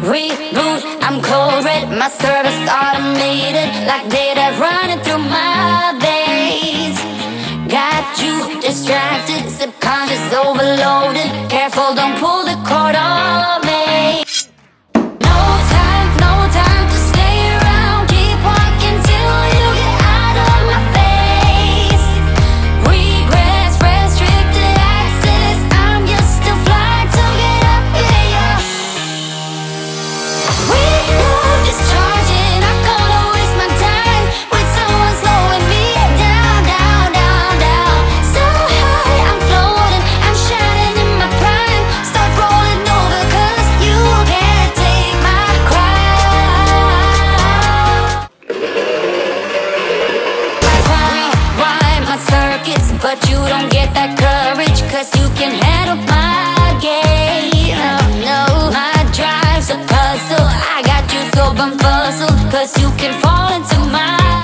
Reboot, I'm cold red, my service automated Like data running through my veins. Got you distracted, subconscious overloaded. Careful, don't pull But you don't get that courage Cause you can handle my game. Oh, No, my drive's a puzzle. I got you so bamboozled Cause you can fall into my